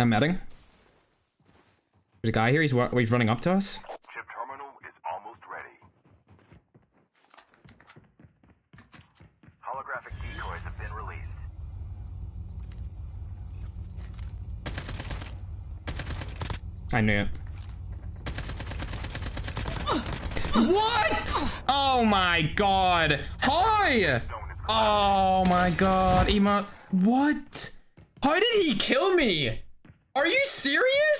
I'm medding. There's a guy here. He's he's running up to us. Chip terminal is almost ready. Holographic decoys have been released. I knew it. What? Oh my god. Hi. Oh my god. Ema. What? How did he kill me? Are you serious?